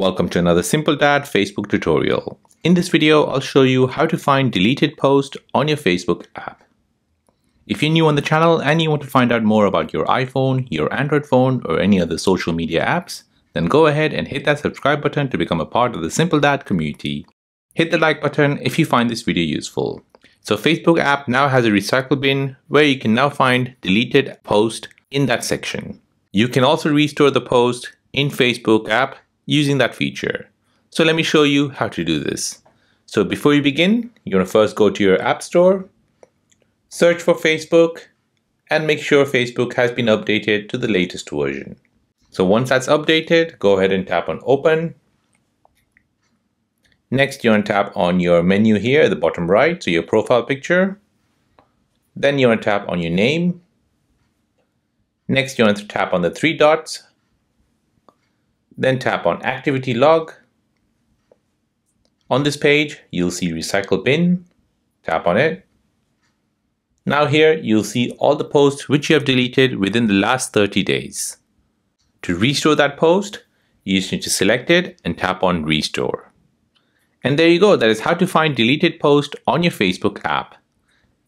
Welcome to another Simple Dad Facebook tutorial. In this video, I'll show you how to find deleted posts on your Facebook app. If you're new on the channel and you want to find out more about your iPhone, your Android phone, or any other social media apps, then go ahead and hit that subscribe button to become a part of the Simple Dad community. Hit the like button if you find this video useful. So Facebook app now has a recycle bin where you can now find deleted post in that section. You can also restore the post in Facebook app using that feature. So let me show you how to do this. So before you begin, you're gonna first go to your app store, search for Facebook, and make sure Facebook has been updated to the latest version. So once that's updated, go ahead and tap on open. Next, you're gonna tap on your menu here at the bottom right, so your profile picture. Then you're gonna tap on your name. Next, you're gonna tap on the three dots then tap on Activity Log. On this page, you'll see Recycle Bin. Tap on it. Now here, you'll see all the posts which you have deleted within the last 30 days. To restore that post, you just need to select it and tap on Restore. And there you go, that is how to find deleted posts on your Facebook app.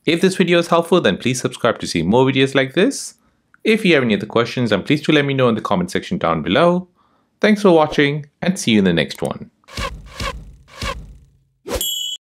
If this video is helpful, then please subscribe to see more videos like this. If you have any other questions, then please do let me know in the comment section down below. Thanks for watching and see you in the next one.